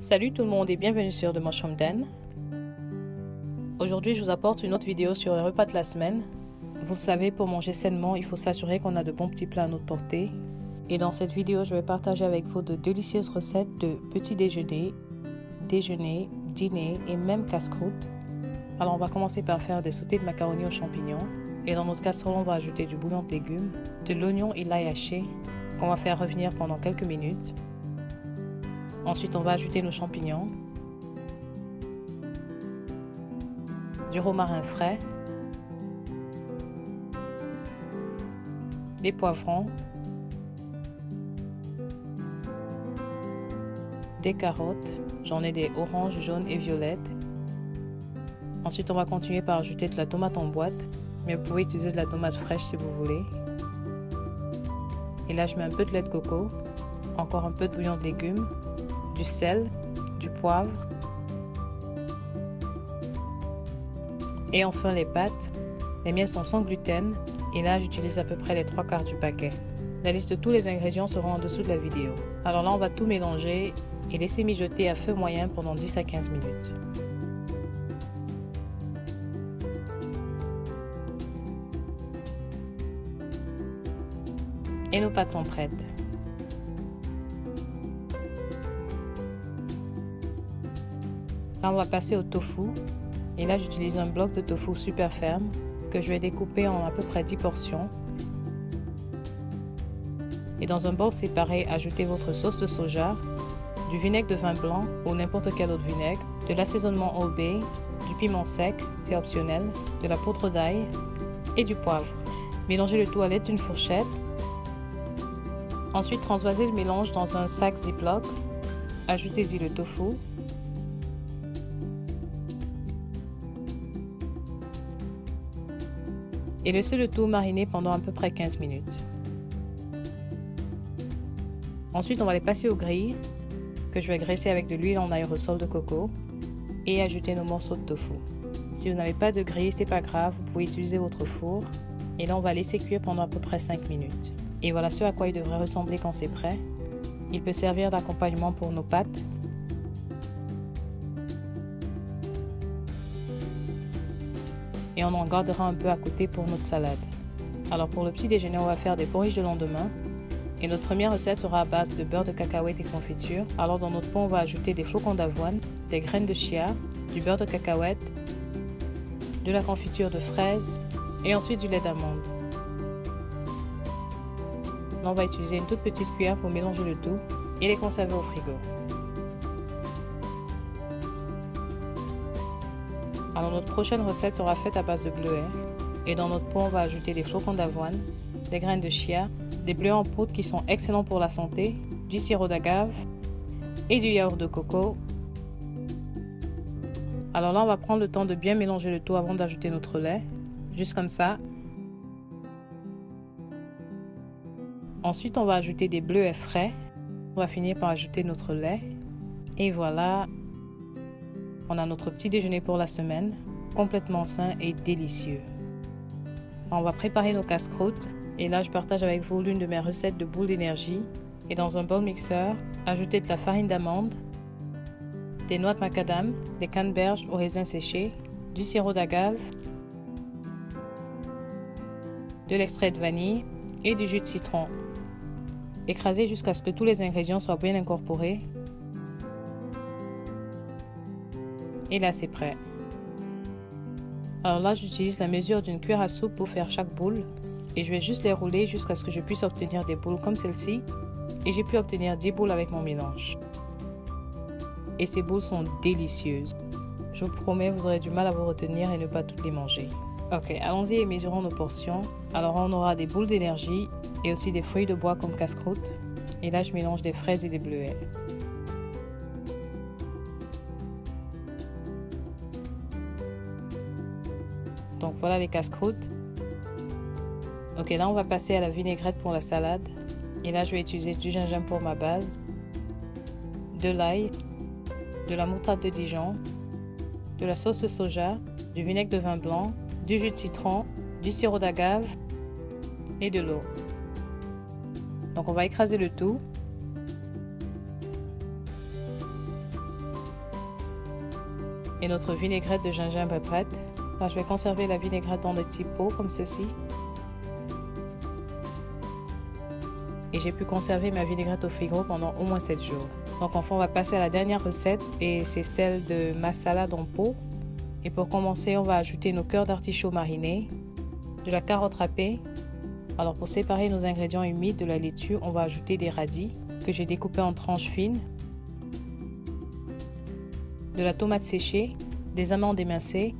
Salut tout le monde et bienvenue sur The Mushroom Den. Aujourd'hui, je vous apporte une autre vidéo sur les repas de la semaine. Vous le savez, pour manger sainement, il faut s'assurer qu'on a de bons petits plats à notre portée. Et dans cette vidéo, je vais partager avec vous de délicieuses recettes de petit déjeuner, déjeuner, dîner et même casse-croûte. Alors, on va commencer par faire des sautés de macaroni aux champignons. Et dans notre casserole, on va ajouter du bouillon de légumes, de l'oignon et l'ail haché qu'on va faire revenir pendant quelques minutes. Ensuite, on va ajouter nos champignons, du romarin frais, des poivrons, des carottes, j'en ai des oranges, jaunes et violettes. Ensuite, on va continuer par ajouter de la tomate en boîte, mais vous pouvez utiliser de la tomate fraîche si vous voulez. Et là, je mets un peu de lait de coco, encore un peu de bouillon de légumes, du sel, du poivre. Et enfin les pâtes. Les miennes sont sans gluten et là j'utilise à peu près les trois quarts du paquet. La liste de tous les ingrédients sera en dessous de la vidéo. Alors là on va tout mélanger et laisser mijoter à feu moyen pendant 10 à 15 minutes. Et nos pâtes sont prêtes. Là, on va passer au tofu. Et là, j'utilise un bloc de tofu super ferme que je vais découper en à peu près 10 portions. Et dans un bol séparé, ajoutez votre sauce de soja, du vinaigre de vin blanc ou n'importe quel autre vinaigre, de l'assaisonnement Old Bay, du piment sec, c'est optionnel, de la poudre d'ail et du poivre. Mélangez le tout à l'aide d'une fourchette. Ensuite, transvasez le mélange dans un sac Ziploc. Ajoutez-y le tofu, et laissez le tout mariner pendant à peu près 15 minutes. Ensuite, on va les passer au grill que je vais graisser avec de l'huile en aérosol de coco et ajouter nos morceaux de tofu. Si vous n'avez pas de grille, c'est pas grave, vous pouvez utiliser votre four et là on va laisser cuire pendant à peu près 5 minutes. Et voilà ce à quoi il devrait ressembler quand c'est prêt. Il peut servir d'accompagnement pour nos pâtes on en gardera un peu à côté pour notre salade. Alors pour le petit déjeuner, on va faire des porridges de lendemain. Et notre première recette sera à base de beurre de cacahuète et confiture. Alors dans notre pot, on va ajouter des flocons d'avoine, des graines de chia, du beurre de cacahuète, de la confiture de fraises et ensuite du lait d'amande. Là, on va utiliser une toute petite cuillère pour mélanger le tout et les conserver au frigo. Alors notre prochaine recette sera faite à base de bleuets. Et dans notre pot, on va ajouter des flocons d'avoine, des graines de chia, des bleuets en poudre qui sont excellents pour la santé, du sirop d'agave et du yaourt de coco. Alors là, on va prendre le temps de bien mélanger le tout avant d'ajouter notre lait, juste comme ça. Ensuite, on va ajouter des bleuets frais. On va finir par ajouter notre lait. Et voilà, on a notre petit déjeuner pour la semaine, complètement sain et délicieux. On va préparer nos casse-croûtes et là je partage avec vous l'une de mes recettes de boules d'énergie. Et dans un bol mixeur, ajoutez de la farine d'amande, des noix de macadam, des canneberges au raisin séché, du sirop d'agave, de l'extrait de vanille et du jus de citron. Écrasez jusqu'à ce que tous les ingrédients soient bien incorporés Et là, c'est prêt. Alors là, j'utilise la mesure d'une cuillère à soupe pour faire chaque boule. Et je vais juste les rouler jusqu'à ce que je puisse obtenir des boules comme celle-ci. Et j'ai pu obtenir 10 boules avec mon mélange. Et ces boules sont délicieuses. Je vous promets, vous aurez du mal à vous retenir et ne pas toutes les manger. Ok, allons-y et mesurons nos portions. Alors on aura des boules d'énergie et aussi des fruits de bois comme casse-croûte. Et là, je mélange des fraises et des bleuets. Donc voilà les casse-croûtes. Ok, là on va passer à la vinaigrette pour la salade. Et là je vais utiliser du gingembre pour ma base, de l'ail, de la moutarde de Dijon, de la sauce soja, du vinaigre de vin blanc, du jus de citron, du sirop d'agave et de l'eau. Donc on va écraser le tout. Et notre vinaigrette de gingembre est prête. Je vais conserver la vinaigrette dans des petits pots comme ceci. Et j'ai pu conserver ma vinaigrette au frigo pendant au moins 7 jours. Donc enfin, on va passer à la dernière recette et c'est celle de ma salade en pot. Et pour commencer, on va ajouter nos cœurs d'artichaut marinés, de la carotte râpée. Alors pour séparer nos ingrédients humides de la laitue, on va ajouter des radis que j'ai découpés en tranches fines, de la tomate séchée, des amandes émincées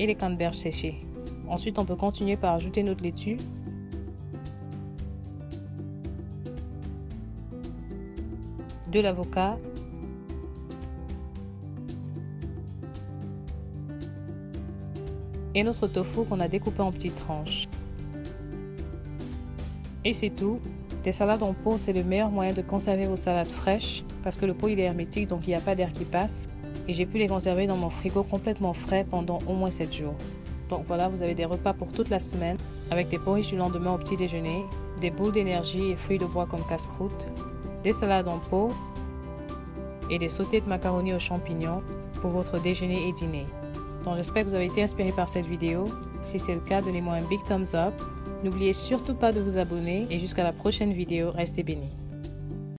et les canneberges séchées. Ensuite, on peut continuer par ajouter notre laitue de l'avocat, et notre tofu qu'on a découpé en petites tranches. Et c'est tout. Des salades en pot, c'est le meilleur moyen de conserver vos salades fraîches parce que le pot est hermétique donc il n'y a pas d'air qui passe. Et j'ai pu les conserver dans mon frigo complètement frais pendant au moins 7 jours. Donc voilà, vous avez des repas pour toute la semaine avec des porridge du lendemain au petit déjeuner, des boules d'énergie et fruits de bois comme casse-croûte, des salades en pot et des sautés de macaroni aux champignons pour votre déjeuner et dîner. Donc j'espère que vous avez été inspiré par cette vidéo. Si c'est le cas, donnez-moi un big thumbs up. N'oubliez surtout pas de vous abonner et jusqu'à la prochaine vidéo, restez bénis.